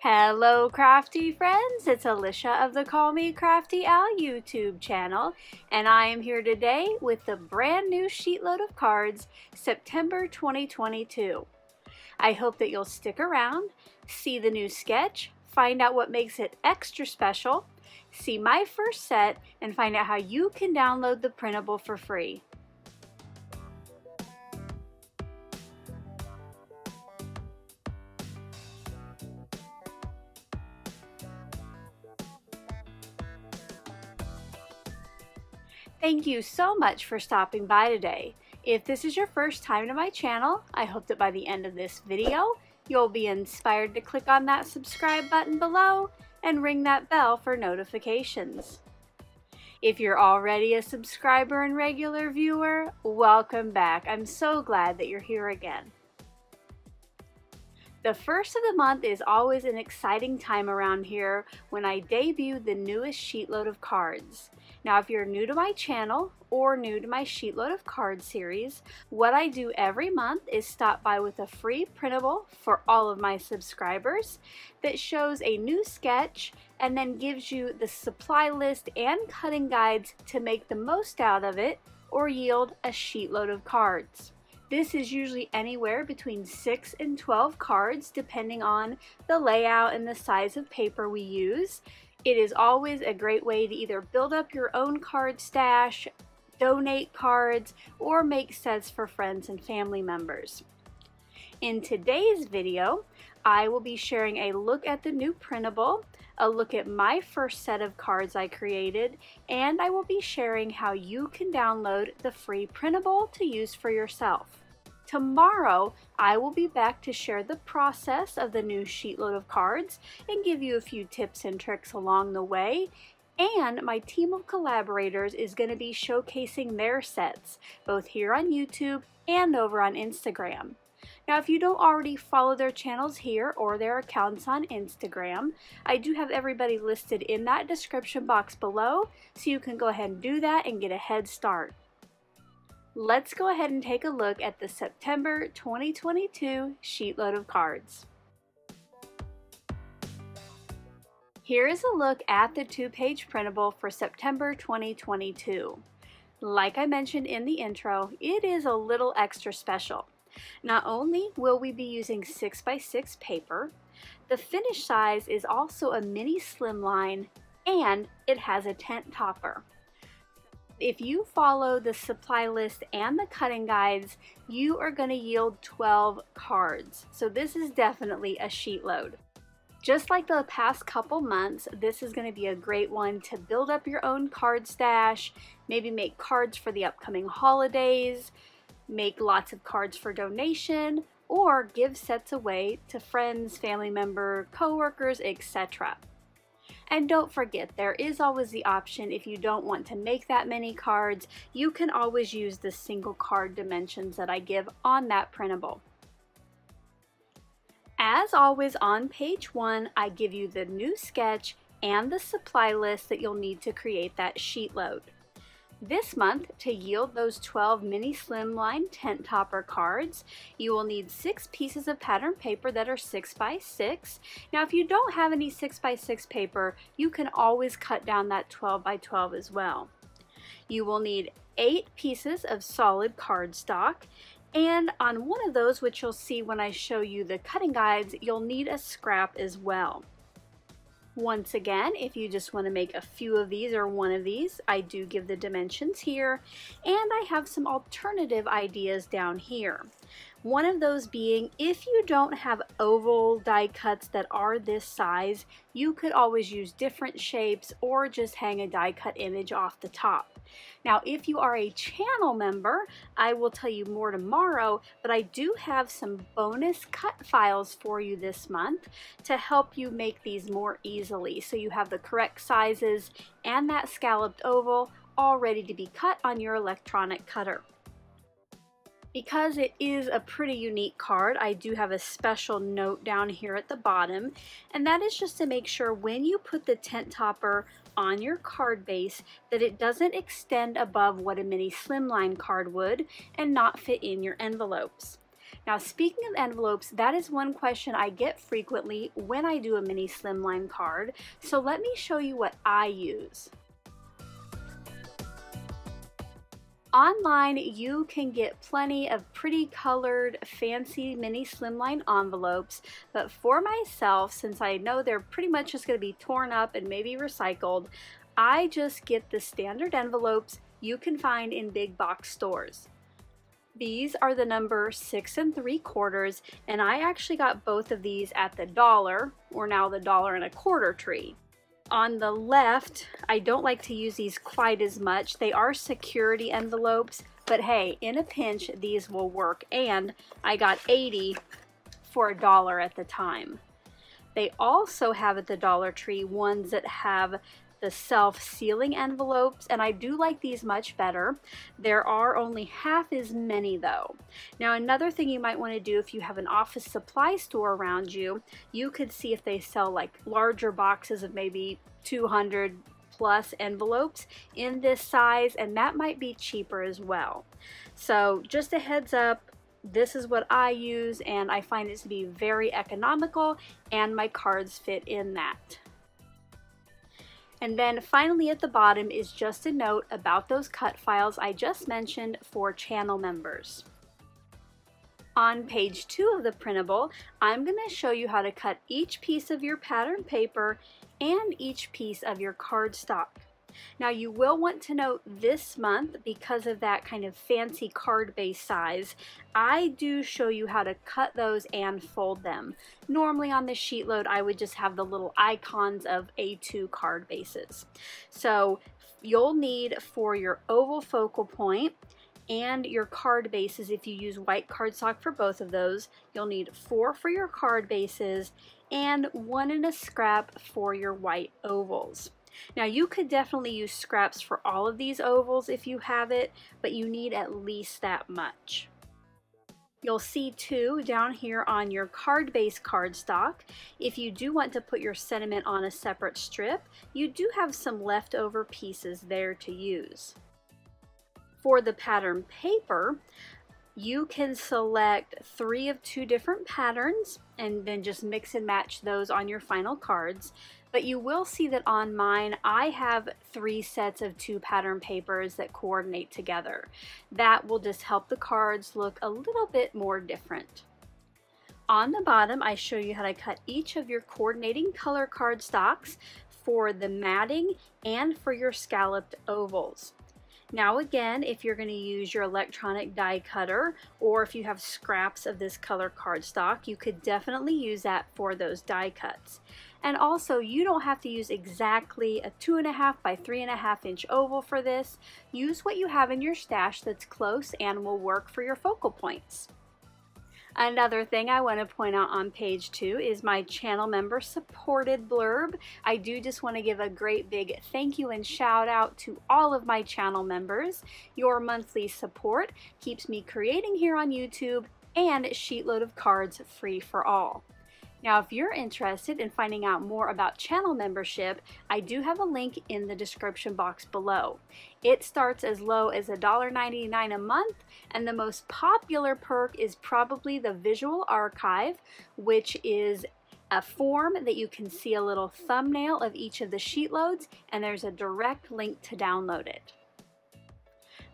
Hello crafty friends, it's Alicia of the Call Me Crafty Al YouTube channel and I am here today with the brand new sheetload of cards September 2022. I hope that you'll stick around, see the new sketch, find out what makes it extra special, see my first set, and find out how you can download the printable for free. Thank you so much for stopping by today. If this is your first time to my channel, I hope that by the end of this video, you'll be inspired to click on that subscribe button below and ring that bell for notifications. If you're already a subscriber and regular viewer, welcome back. I'm so glad that you're here again. The first of the month is always an exciting time around here when I debut the newest sheetload of cards. Now if you're new to my channel or new to my sheetload of cards series, what I do every month is stop by with a free printable for all of my subscribers that shows a new sketch and then gives you the supply list and cutting guides to make the most out of it or yield a sheetload of cards. This is usually anywhere between 6 and 12 cards depending on the layout and the size of paper we use. It is always a great way to either build up your own card stash, donate cards, or make sets for friends and family members. In today's video, I will be sharing a look at the new printable, a look at my first set of cards I created, and I will be sharing how you can download the free printable to use for yourself. Tomorrow, I will be back to share the process of the new sheetload of cards and give you a few tips and tricks along the way. And my team of collaborators is going to be showcasing their sets, both here on YouTube and over on Instagram. Now, if you don't already follow their channels here or their accounts on Instagram, I do have everybody listed in that description box below, so you can go ahead and do that and get a head start. Let's go ahead and take a look at the September 2022 sheetload of cards. Here is a look at the two-page printable for September 2022. Like I mentioned in the intro, it is a little extra special. Not only will we be using 6x6 paper, the finish size is also a mini slimline and it has a tent topper. If you follow the supply list and the cutting guides, you are going to yield 12 cards. So this is definitely a sheet load. Just like the past couple months, this is going to be a great one to build up your own card stash, maybe make cards for the upcoming holidays, make lots of cards for donation, or give sets away to friends, family member, coworkers, etc. And don't forget, there is always the option if you don't want to make that many cards, you can always use the single card dimensions that I give on that printable. As always on page one, I give you the new sketch and the supply list that you'll need to create that sheet load. This month, to yield those 12 mini slimline tent topper cards, you will need six pieces of pattern paper that are six by six. Now, if you don't have any six by six paper, you can always cut down that 12 by 12 as well. You will need eight pieces of solid cardstock and on one of those, which you'll see when I show you the cutting guides, you'll need a scrap as well. Once again, if you just want to make a few of these or one of these, I do give the dimensions here, and I have some alternative ideas down here. One of those being, if you don't have oval die cuts that are this size, you could always use different shapes or just hang a die cut image off the top. Now, if you are a channel member, I will tell you more tomorrow, but I do have some bonus cut files for you this month to help you make these more easily. So you have the correct sizes and that scalloped oval all ready to be cut on your electronic cutter. Because it is a pretty unique card, I do have a special note down here at the bottom, and that is just to make sure when you put the tent topper on your card base that it doesn't extend above what a mini slimline card would and not fit in your envelopes. Now speaking of envelopes, that is one question I get frequently when I do a mini slimline card, so let me show you what I use. Online, you can get plenty of pretty colored, fancy mini slimline envelopes, but for myself, since I know they're pretty much just going to be torn up and maybe recycled, I just get the standard envelopes you can find in big box stores. These are the number six and three quarters, and I actually got both of these at the dollar, or now the dollar and a quarter tree. On the left, I don't like to use these quite as much. They are security envelopes, but hey, in a pinch, these will work. And I got 80 for a dollar at the time. They also have at the Dollar Tree ones that have the self-sealing envelopes and I do like these much better. There are only half as many though. Now another thing you might want to do if you have an office supply store around you, you could see if they sell like larger boxes of maybe 200 plus envelopes in this size and that might be cheaper as well. So just a heads up, this is what I use and I find it to be very economical and my cards fit in that. And then finally at the bottom is just a note about those cut files I just mentioned for channel members. On page two of the printable, I'm going to show you how to cut each piece of your pattern paper and each piece of your cardstock. Now you will want to note this month, because of that kind of fancy card base size, I do show you how to cut those and fold them. Normally on the sheet load, I would just have the little icons of A2 card bases. So you'll need for your oval focal point, and your card bases if you use white cardstock for both of those. You'll need four for your card bases and one in a scrap for your white ovals. Now you could definitely use scraps for all of these ovals if you have it, but you need at least that much. You'll see too down here on your card base cardstock, if you do want to put your sentiment on a separate strip, you do have some leftover pieces there to use. For the pattern paper, you can select three of two different patterns and then just mix and match those on your final cards. But you will see that on mine, I have three sets of two pattern papers that coordinate together. That will just help the cards look a little bit more different. On the bottom, I show you how to cut each of your coordinating color cardstocks for the matting and for your scalloped ovals. Now again, if you're going to use your electronic die cutter or if you have scraps of this color cardstock, you could definitely use that for those die cuts. And also, you don't have to use exactly a two and a half by three and a half inch oval for this. Use what you have in your stash that's close and will work for your focal points. Another thing I want to point out on page two is my channel member supported blurb. I do just want to give a great big thank you and shout out to all of my channel members. Your monthly support keeps me creating here on YouTube and Sheetload of Cards free for all. Now, if you're interested in finding out more about channel membership, I do have a link in the description box below. It starts as low as $1.99 a month, and the most popular perk is probably the Visual Archive, which is a form that you can see a little thumbnail of each of the sheet loads, and there's a direct link to download it.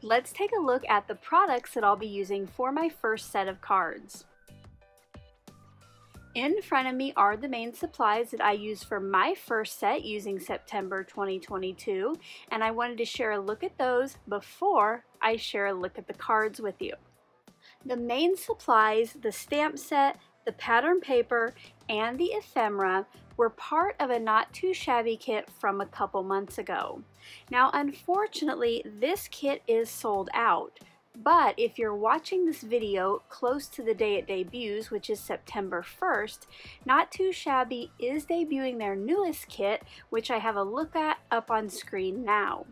Let's take a look at the products that I'll be using for my first set of cards. In front of me are the main supplies that I used for my first set using September 2022 and I wanted to share a look at those before I share a look at the cards with you. The main supplies, the stamp set, the pattern paper, and the ephemera were part of a not too shabby kit from a couple months ago. Now unfortunately this kit is sold out but if you're watching this video close to the day it debuts, which is September 1st, Not Too Shabby is debuting their newest kit, which I have a look at up on screen now.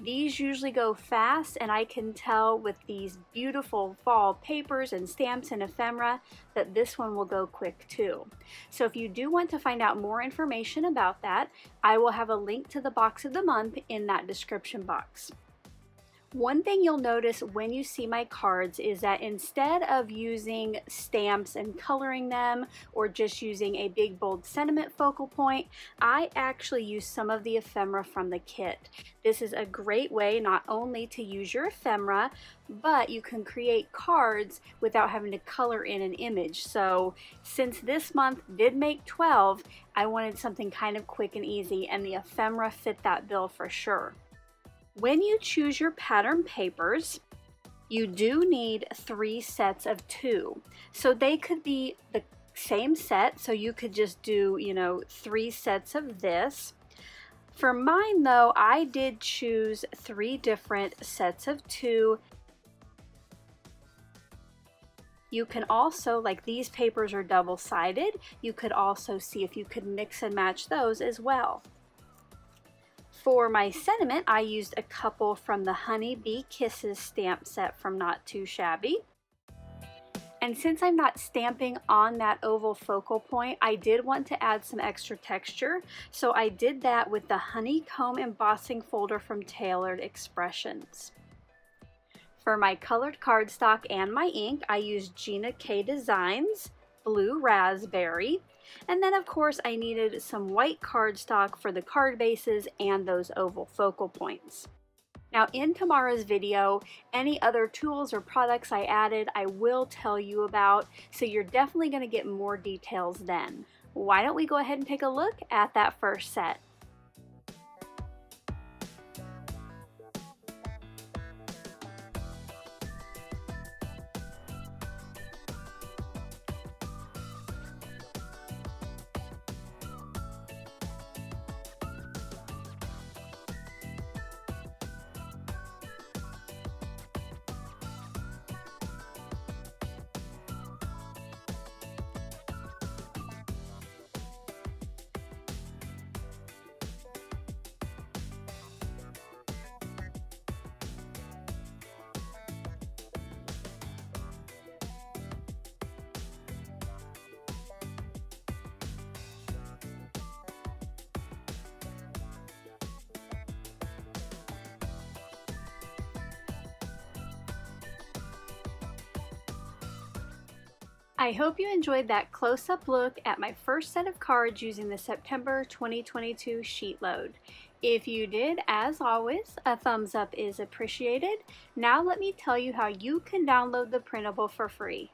These usually go fast, and I can tell with these beautiful fall papers and stamps and ephemera that this one will go quick too. So if you do want to find out more information about that, I will have a link to the box of the month in that description box. One thing you'll notice when you see my cards is that instead of using stamps and coloring them or just using a big bold sentiment focal point, I actually use some of the ephemera from the kit. This is a great way not only to use your ephemera, but you can create cards without having to color in an image. So since this month did make 12, I wanted something kind of quick and easy and the ephemera fit that bill for sure. When you choose your pattern papers, you do need three sets of two. So they could be the same set, so you could just do, you know, three sets of this. For mine though, I did choose three different sets of two. You can also, like these papers are double-sided, you could also see if you could mix and match those as well. For my sentiment, I used a couple from the Honey Bee Kisses stamp set from Not Too Shabby. And since I'm not stamping on that oval focal point, I did want to add some extra texture. So I did that with the Honeycomb embossing folder from Taylored Expressions. For my colored cardstock and my ink, I used Gina K Designs Blue Raspberry. And then of course I needed some white cardstock for the card bases and those oval focal points. Now in tomorrow's video, any other tools or products I added I will tell you about, so you're definitely going to get more details then. Why don't we go ahead and take a look at that first set. I hope you enjoyed that close-up look at my first set of cards using the September 2022 sheet load. If you did, as always, a thumbs up is appreciated. Now let me tell you how you can download the printable for free.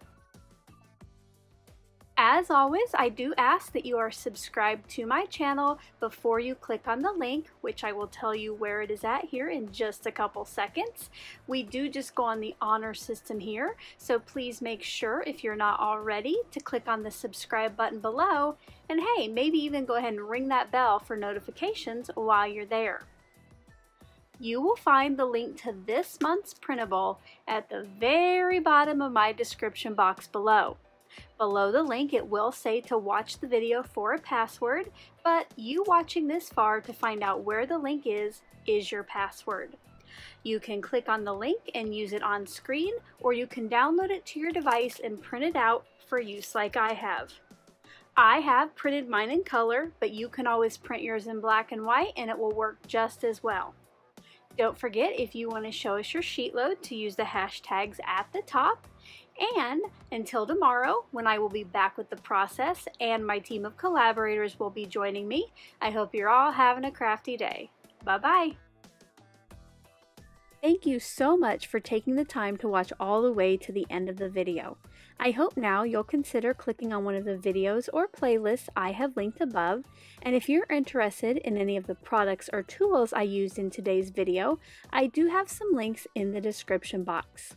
As always, I do ask that you are subscribed to my channel before you click on the link, which I will tell you where it is at here in just a couple seconds. We do just go on the honor system here, so please make sure if you're not already to click on the subscribe button below, and hey, maybe even go ahead and ring that bell for notifications while you're there. You will find the link to this month's printable at the very bottom of my description box below. Below the link it will say to watch the video for a password, but you watching this far to find out where the link is, is your password. You can click on the link and use it on screen, or you can download it to your device and print it out for use like I have. I have printed mine in color, but you can always print yours in black and white and it will work just as well. Don't forget if you want to show us your sheet load to use the hashtags at the top and until tomorrow, when I will be back with the process and my team of collaborators will be joining me, I hope you're all having a crafty day. Bye-bye. Thank you so much for taking the time to watch all the way to the end of the video. I hope now you'll consider clicking on one of the videos or playlists I have linked above, and if you're interested in any of the products or tools I used in today's video, I do have some links in the description box.